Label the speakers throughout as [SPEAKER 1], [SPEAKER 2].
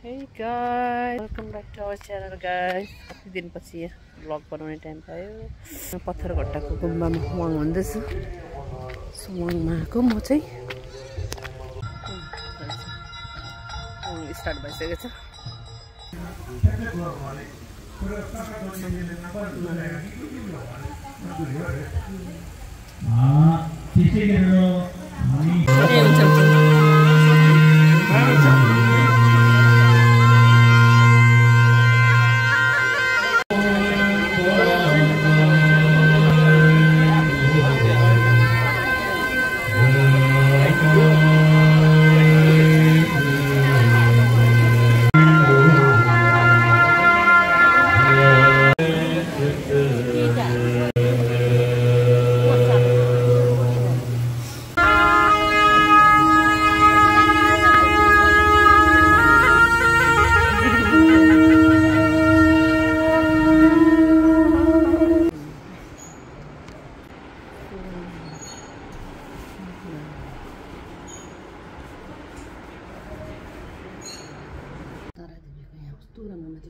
[SPEAKER 1] Hey guys, welcome back to our channel guys. कति दिनपछि blog बनाउने टाइम पायो पत्थरघट्टाको गुम्बामा वाङ हुँदैछ। सो वाङमा आएको म चाहिँ। स्टार्ट भइसकेको छ हुन्छ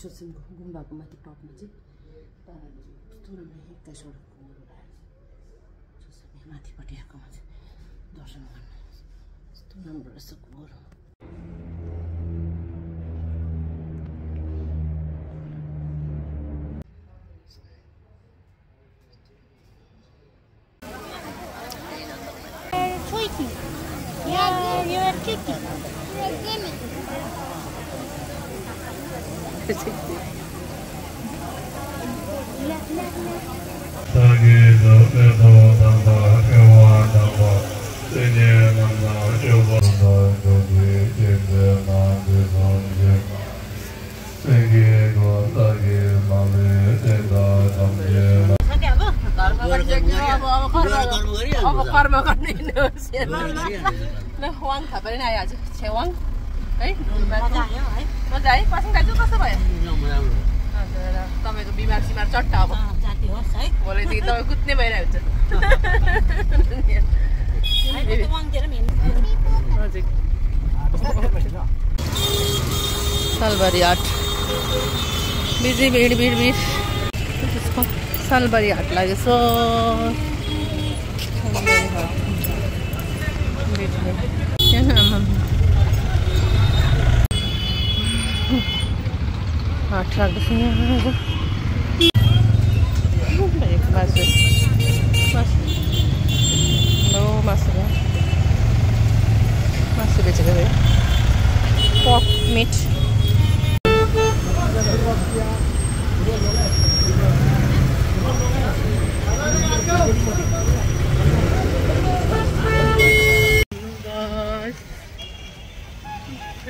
[SPEAKER 1] छोसिमको गुम्बाको माथि टपमा चाहिँ कस्तो राम्रो एक्काइसवटा कुरोहरू राखेको माथिपट्टि आएकोमा चाहिँ दर्शन गर्न कस्तो राम्रो रहेछ.
[SPEAKER 2] Yeah, you're a
[SPEAKER 3] karma karni no se no
[SPEAKER 1] Juan ka pero nada ya Che Juan eh no me
[SPEAKER 2] मजा है
[SPEAKER 1] पासिङ दाजु कस्तो भयो? हजुर तपाईँको बिमार सिमार चट्टा अब।
[SPEAKER 2] जाति होस् है।
[SPEAKER 1] भोलिदेखि तपाईँ कुद्ने भइरहेको हुन्छ। सालबारी हाट बिजी भिड भिड भिड। सालबारी हाट लागेछ सालबारी हाट भिड भिड यहाँ आमाम। हाट लाग्दैछ यहाँ अब। भनेको मासु मासु लो मासु भयो मासु बेचेको भयो pork meat.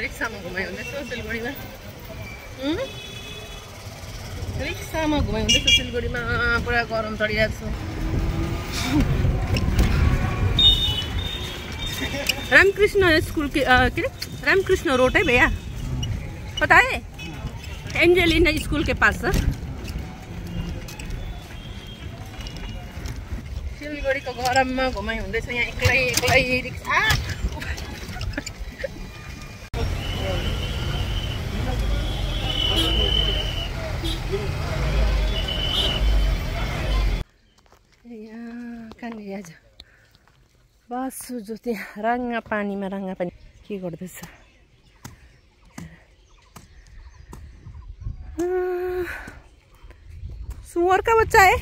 [SPEAKER 1] रिक्सामा घुमाइ हुँदैछ सिलगढीमा उम्? रिक्सामा घुमाइ हुँदैछ सिलगढीमा पुरा गरम चढिरहेको छ रामकृष्ण स्कूल के अरे रामकृष्ण रोड है भैया पता है एंजेलिना स्कूल के पास सर सिलगढीको गरममा घुमाइ हुँदैछ यहाँ एक्लै एक्लै रिक्सा यहाँ कहाँनिर आज बस्छु जो त्यहाँ राङ्गा पानीमा राङ्गा पानी के गर्दैछ सुँगरका बच्चा है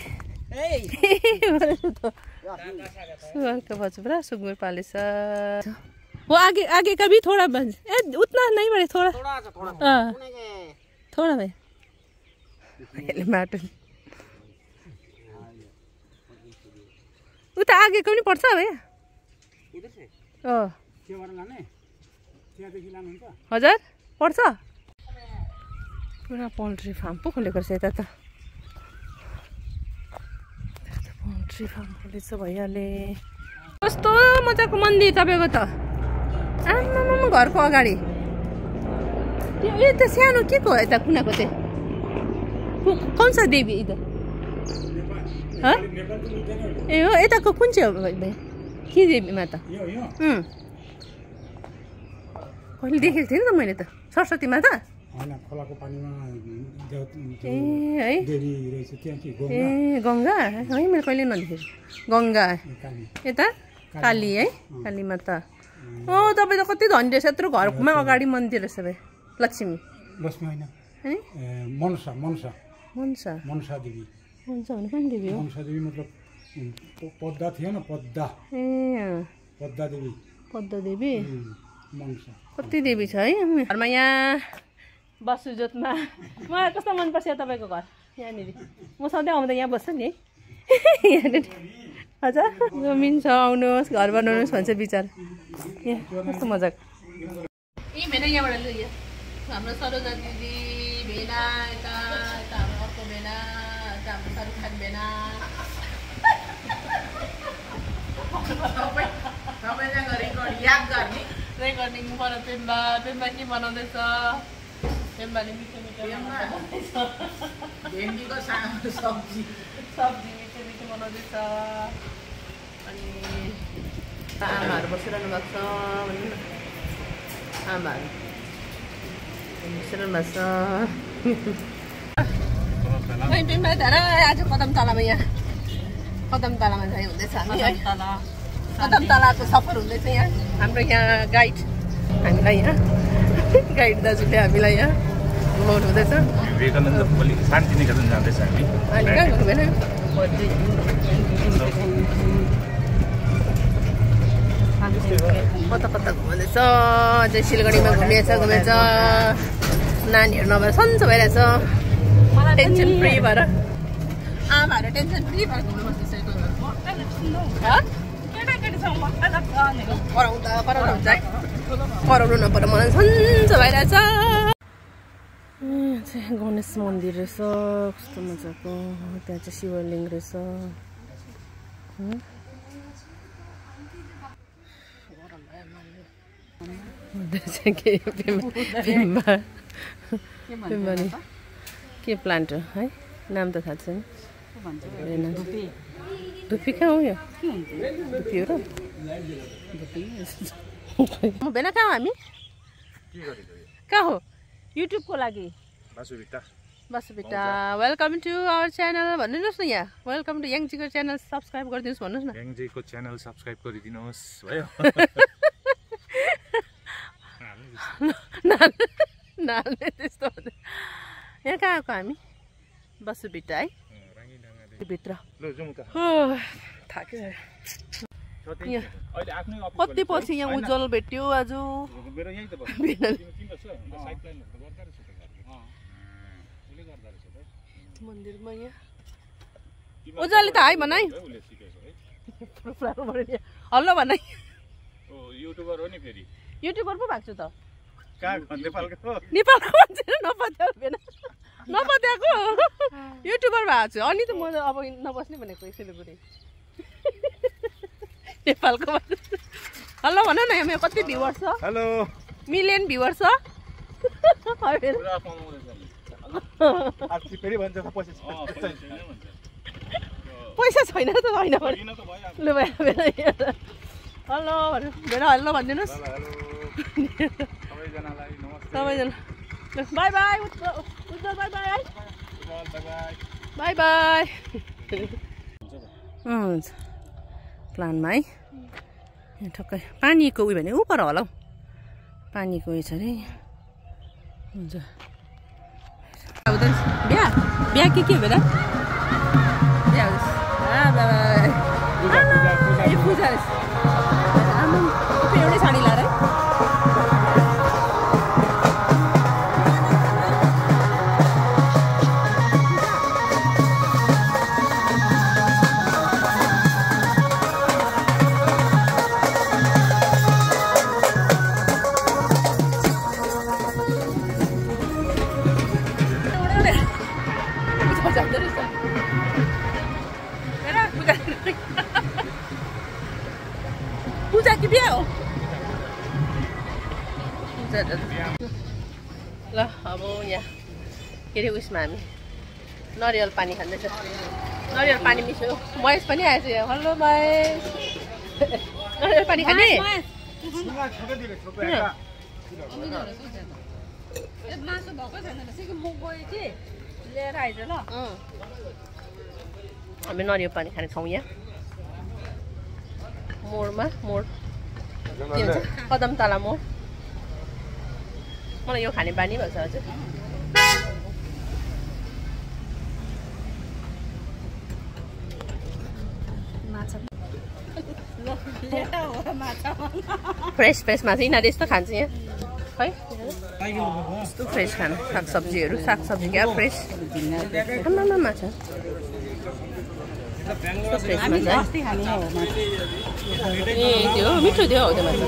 [SPEAKER 1] सुअर का बच्चा बड़ा सुअर पाले सा वो आगे आगे का भी थोड़ा बंद ए उतना नहीं बड़े थोड़ा हाँ थोड़ा भाई पहले माटो उता आगेको पनि पर्छ भैया हजुर पर्छ पुरा पोल्ट्री फार्म पो खोलेको रहेछ यता त। पोल्ट्री फार्म खोलेछ भइहाले कस्तो मजाको मन्दिर तपाईँको त? आमामा घरको अगाडि। त्यो यता सानो के को यता कुनाको चाहिँ कौन सा देवी हाँ? ए हो यताको कुन चाहिँ हो भाइ भाइ के देवी माता उम्. कहिले देखेको थिएँ नि त मैले त। सरस्वतीमा त ए है? ए गङ्गा? है मैले कहिले नदेखेको। गङ्गा। यता? काली है? काली माता। ओ तपाईँ त कति धनी रहेछ यत्रो घरमा अगाडि मन्दिर रहेछ बे लक्ष्मी।
[SPEAKER 4] लक्ष्मी होइन।
[SPEAKER 1] है
[SPEAKER 4] मनसा मनसा।
[SPEAKER 1] मनसा।
[SPEAKER 4] मनसा देवी।
[SPEAKER 1] मनसा भने कुन देवी हो।
[SPEAKER 4] मनसा देवी मतलब पद्दा थियो न पद्दा
[SPEAKER 1] ए
[SPEAKER 4] पद्दा देवी
[SPEAKER 1] पद्म देवी कति देवी छ है घरमा यहाँ बस्छु जोतमा मलाई कस्तो मनपर्छ तपाईँको घर यहाँनिर म सधैँ आउँदा यहाँ बस्छु नि है यहाँनिर हजुर जमिन छ आउनुहोस् घर बनाउनुहोस् भन्छ विचार यहाँ कस्तो मजाको यी भेना यहाँबाट लु यो हाम्रो सरोजा दिदी भेना यता यता हाम्रो अर्को भेना यता हाम्रो शाहरुख खान भेना सबैजना रेकर्ड याद गर्ने रेकर्डिङ पर पेम्बा पेम्बा के बनाउँदैछ पेम्बाले मिठो मिठो
[SPEAKER 5] भेन्डीको साग सब्जी
[SPEAKER 1] सब्जी मिठो मिठो बनाउँदैछ अनि आमाहरू बसिरहनु भएको छ भन्नु न आमाहरू बसिरहनु भएको छ पेम्बा धारा आज कदम तलामा यहाँ कदम तलामा चाहिँ हुँदैछ कदम तलाको सफर हुँदैछ यहाँ। हाम्रो यहाँ गाइड हामीलाई यहाँ। गाइड दाजुले हामीलाई यहाँ घुमाउनु हुँदैछ।
[SPEAKER 6] विवेकानन्द भोलि शान्ति निकेतन जाँदैछ हामी।
[SPEAKER 1] अनि कहाँ घुम्नु कता कता घुमाउँदैछ अझै सिलगढीमा घुमेछ घुमेछ नानीहरू नभएर सन्चो भइरहेछ। टेन्सन फ्री भएर। आमाहरू टेन्सन फ्री भएर घुम्नु बस्दैछ कराउँदा कराउनु हुन्छ है कराउनु नपर मलाई सन्चो भइरहेछ चाहिँ गणेश मन्दिर रहेछ कस्तो मजाको त्यहाँ चाहिँ शिवलिङ्ग रहेछ के प्लान्ट हो है नाम त थाहा छैन। धुप्पी कहाँ हो यो धुप्पी हो र भेना कहाँ हो हामी कहाँ हो युट्युबको लागि
[SPEAKER 6] बासुभिट्टा
[SPEAKER 1] वेलकम टु आवर च्यानल भनिदिनुहोस् न यहाँ. वेलकम टु याङजीको च्यानल सब्सक्राइब गरिदिनुहोस् भन्नुहोस् न.
[SPEAKER 6] याङजीको च्यानल सब्सक्राइब गरिदिनुहोस्। भयो।
[SPEAKER 1] नाल्ने त्यस्तो यहाँ कहाँ आएको हामी? बसुबिटा है। भित्र। कति पछि यहाँ उज्जवल भेट्यो आज? भेना मन्दिरमा यहाँ। उज्जवलले त हाई भनाइ।
[SPEAKER 6] है।
[SPEAKER 1] हल्लो भनाइ।
[SPEAKER 6] ओ युट्युबर हो नि फेरि।
[SPEAKER 1] युट्युबर पो भएको छु त।
[SPEAKER 6] नेपालको।
[SPEAKER 1] नेपालको मान्छे भेन नपत्याएको युट्युबर भएको छु। अनि त म अब नबस्ने भनेको सिलगढी नेपालको हेलो भन न यहाँ कति भ्युवर छ?
[SPEAKER 6] हेलो।
[SPEAKER 1] मिलियन भ्युवर छ? होइन। पैसा छैन। त लु भेन हेलो भन्नु भेन हेलो भनिदिनुहोस्। सबैजना। ल bye bye Ujjwal bye bye
[SPEAKER 6] bye bye
[SPEAKER 1] हुन्छ प्लानमा है? ठक्कै पानीको उयो भने ऊ पर होला हौ। पानीको उयो छ अरे। हुन्छ। बिहा? बिहा के के भेला बिहा हुँदैछ उयसमा हामी नरिवल पानी खाँदैछ। नरिवल पानी मिसो महेश पनि आएछ यहाँ। हेलो महेश। नरिवल पानी खाने? किन? मासु भएकै छैन रहेछ कि म गएँ कि लिएर आइज ल हामी नरियो पानी खाने ठाउँ यहाँ। मोडमा मोड। के भन्छ? कदम तला मोड। मलाई यो खाने बानी भएको छ। हजुर फ्रेस फ्रेस माछा यिनीहरू यस्तो खान्छ यहाँ है यस्तो फ्रेस खाना सागसब्जीहरू सागसब्जी क्या फ्रेस आमामा माछा ए त्यो मिठो थियो हौ त्यो माछा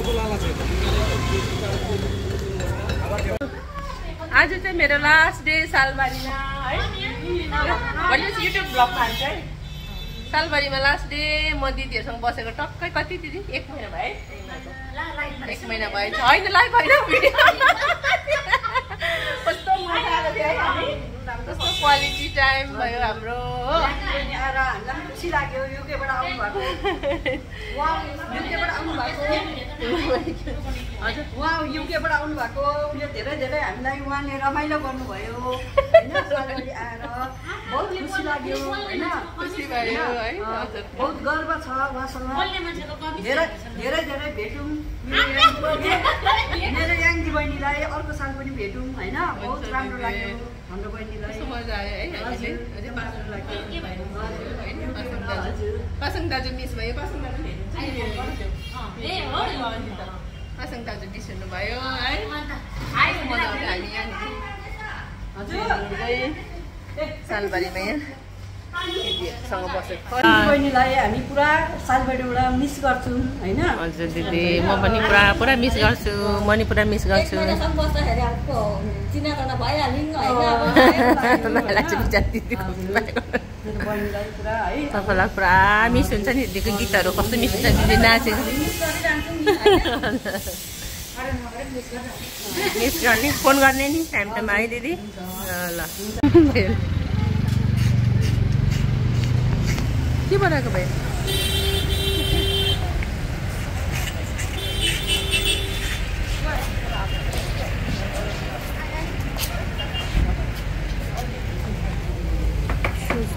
[SPEAKER 1] आज चाहिँ मेरो लास्ट डे सालबारीमा है। युट्युब ब्लग हाल्छ है सालबारीमा लास्ट डे म दिदीहरूसँग बसेको टक्कै कति दिदी? एक महिना भयो है? एक महिना भयो होइन लाइभ होइन कस्तो कस्तो क्वालिटी टाइम भयो हाम्रो हो।
[SPEAKER 5] खुसी लाग्यो युकेबाट आउनु भएको उहाँ युकेबाट आउनु भएको
[SPEAKER 1] हजुर
[SPEAKER 5] उहाँ युकेबाट आउनु भएको उसले धेरै धेरै हामीलाई उहाँले रमाइलो गर्नुभयो होइन आएर बहुत खुसी लाग्यो. होइन?
[SPEAKER 1] खुसी भयो है?
[SPEAKER 5] अँ,
[SPEAKER 1] हजुर
[SPEAKER 5] बहुत गर्व छ उहाँसँग। धेरै धेरै धेरै भेटौँ। मेरो याङ्की बहिनीलाई अर्को साल पनि भेटौँ होइन? बहुत राम्रो लाग्यो हाम्रो बहिनीलाई।
[SPEAKER 1] पासाङ दाजु मिस भयो पासाङ दाजु पासाङ दाजु मिस हुनुभयो है हामी सालबारीमा यहाँ
[SPEAKER 5] बहिनीलाई हामी पुरा सालबारीबाट मिस गर्छौँ होइन
[SPEAKER 1] हजुर दिदी म पनि पुरा पुरा मिस गर्छु म नि पुरा मिस गर्छु
[SPEAKER 5] चिनाजाना भइहाल्यो
[SPEAKER 1] तपाईँलाई पुरा मिस हुन्छ नि दिदीको गीतहरू कस्तो मिस हुन्छ दिदी नाचेको
[SPEAKER 5] मिस
[SPEAKER 1] गर्ने फोन गर्ने नि टाइम टाइममा है दिदी ल के बनाएको भाइ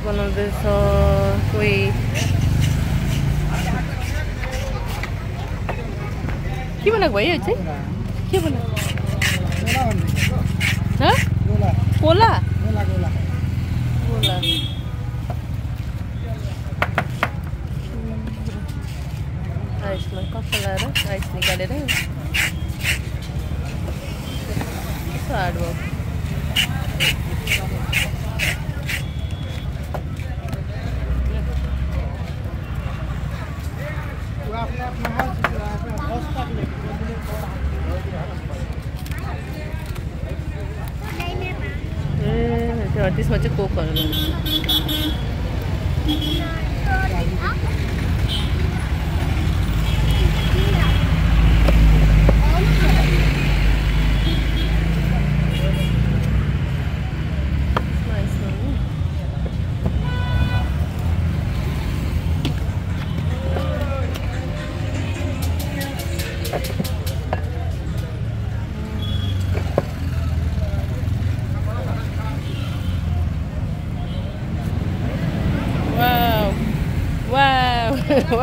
[SPEAKER 1] बनाउँदैछ कोही के बनाएको भयो चाहिँ के बनाएको ह? कोला कोला आइसमा कस्तो लगाएर आइस निकालेर भयो ए त्यो त्यसमा चाहिँ कोकहरू लगाउँछ Nice one. Wow. Wow.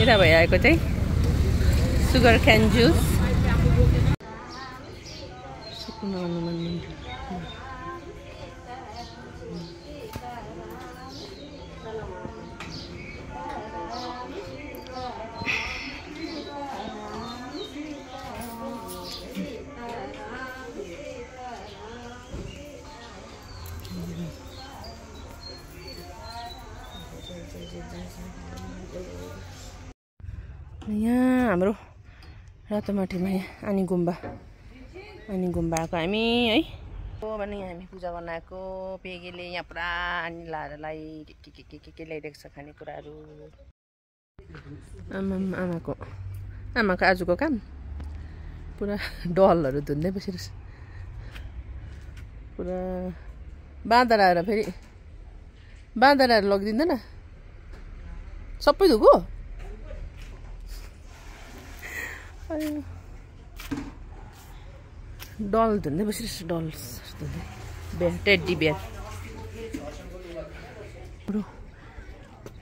[SPEAKER 1] यता भइरहेको चाहिँ सुगर क्यान जुस यहाँ हाम्रो रातोमाटीमा यहाँ अनि गुम्बा। अनि गुम्बा आएको हामी है। हो भने हामी पूजा गर्न आएको पेगेले यहाँ पुरा अनि लाहरूलाई के के के के के ल्याइदिएको छ खानेकुराहरू। आमा आमाको आमाको आजको काम? पुरा डलहरू धुन्दै बसिरहेछ पुरा बाँदर आएर फेरि बाँदर आएर लगिदिँदैन। सबै धुको डल धुँदै बसिरहेको छु डल्स धुँदै bear teddy bear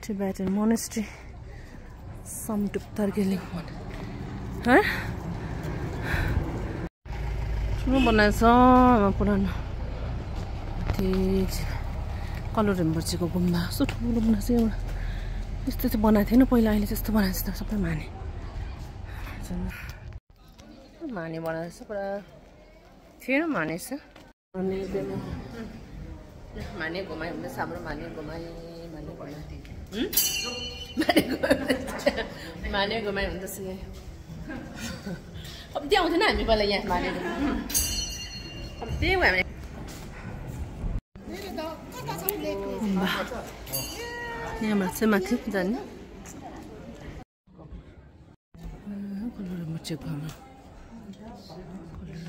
[SPEAKER 1] Tibetan monastery. Samdup Targeling है ठुलो बनाएछ आमा पुरानो कलर रिम्बर्चीको गुम्बा कस्तो ठुलो बनाएछ एउटा यस्तो चाहिँ बनाएको थिएन पहिला अहिले त्यस्तो बनाएछ त सबै माने माने बनाएछ पुरा। थिएन मानेछ। अनि माने घुमाइ हुँदैछ हाम्रो माने घुमाइ माने घुमाइ हुँ? माने घुमाइ माने घुमाइ हुँदैछ यहाँ। कम्ती आउँथेन हामी पहिला यहाँ माने घुमाइ कम्ती हामी। गुम्बा यहाँबाट चाहिँ माथि जाने।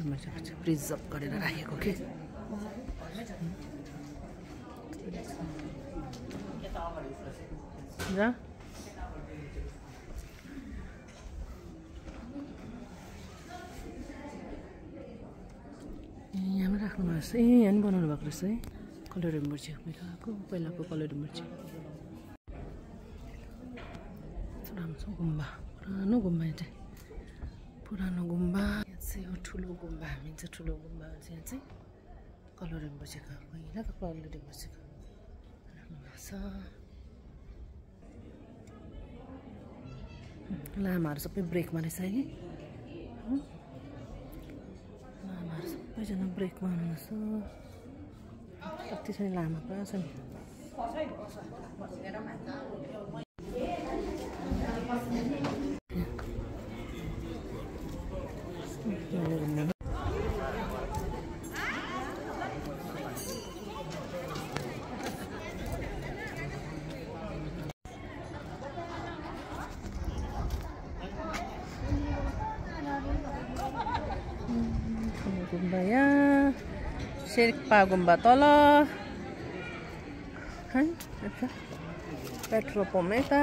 [SPEAKER 1] मुचेको चाहिँ प्रिजर्भ गरेर राखेको के? जा ए, यहाँबाट राख्नु भएको रहेछ। ए यहाँ पनि बनाउनु भएको रहेछ है। कलर मुर्ची। मिठाको पहिलाको कलर मुर्ची। राम्रो छ गुम्बा। पुरानो गुम्बा चाहिँ। पुरानो गुम्बा यहाँ चाहिँ हो ठुलो गुम्बा हामी चाहिँ ठुलो गुम्बा भन्छ यहाँ चाहिँ कलर बसेको पहिलाको कलर बसेको राख्नु भएको छ लामाहरू सबै ब्रेकमा रहेछ है? लामाहरू सबैजना ब्रेकमा हुनुहुन्छ कति छ लामा पुरा छ नि शेर्पा गुम्बा तल है यता पेट्रोल पम्प यता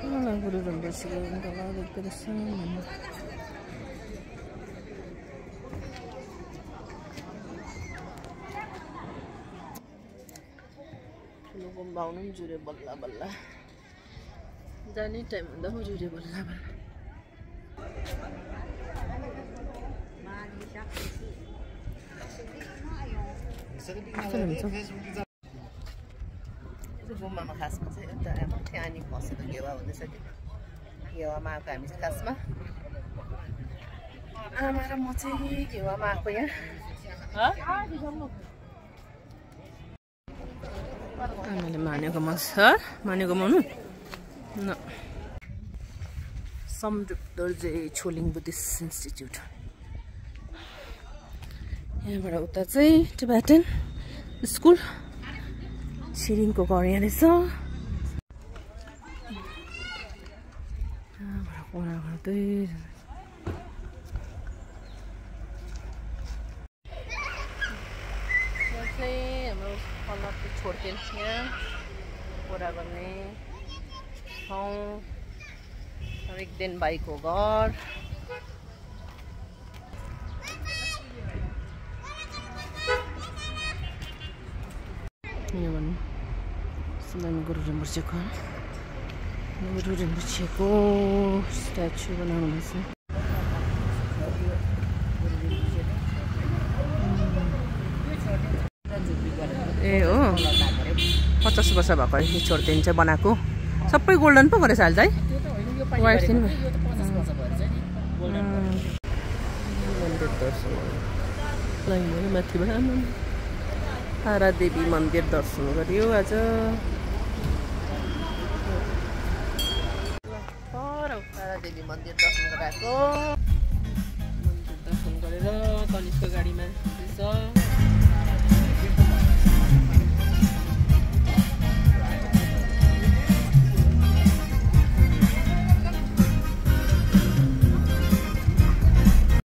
[SPEAKER 1] तल गुरुङ बसेको तल देख्दो रहेछ भन्नु ठुलो गुम्बा आउनु पनि जुऱ्यो बल्ल बल्ल जाने टाइम हुँदा पो जुऱ्यो बल्ल बल्ल कस्तो हुन्छ गुम्बामा खासमा चाहिँ एउटा ठ्यानी बसेको घेवा हुँदैछ त्यो घेवामा आएको हामी चाहिँ खासमा आमा र म चाहिँ घेवामा आएको यहाँ आमाले मानेको म सर मानेको मनु न सम्डुप दोर्जे छोलिङ बुद्धिस्ट इन्स्टिच्युट यहाँबाट उता चाहिँ टिबेटन स्कुल। छिरिङको घर यहाँ रहेछ। हाम्रो कलरको छोड्थेन यहाँ कोरा गर्ने ठाउँ। एक बाइकको घर। गुरु रिम्बुचेको गुरु रिम्बुचेको स्ट्याचु बनाउनु भएको छ ए हो पचास वर्ष भएको छोड्दैन चाहिँ बनाएको सबै गोल्डन पो गरेछ अहिले चाहिँ वाइट थियो माथिबाट तारादेवी मन्दिर दर्शन गऱ्यो आज पर तारादेवी मन्दिर दर्शन गराएको। मन्दिर दर्शन गरेर तनिषको गाडीमा छ